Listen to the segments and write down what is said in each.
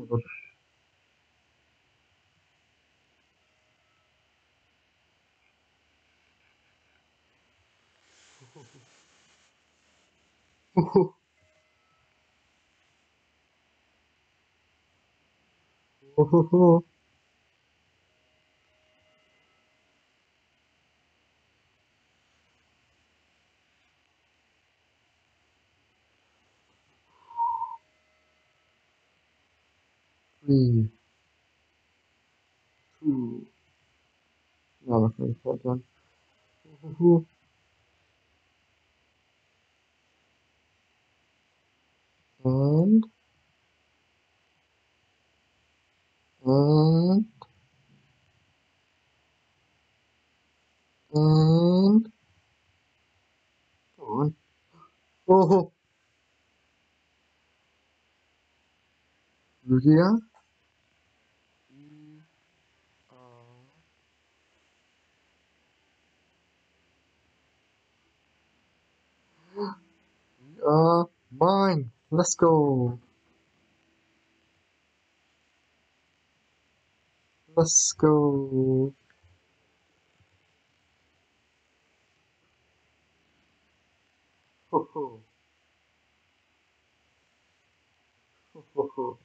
budur. Uhu. Uhuhu. Three, two. Ja, was kann ich vorstellen? Ohoho. And and and come on. Oh, Lugia. Uh, mine. Let's go. Let's go. Ho ho. Ho ho ho.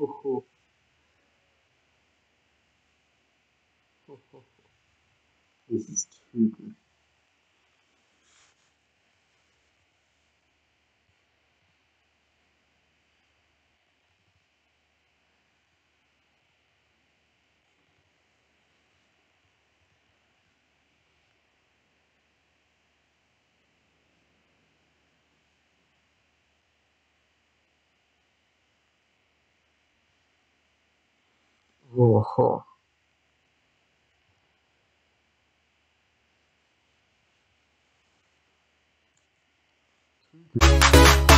This is too good. Oh ho. Too good.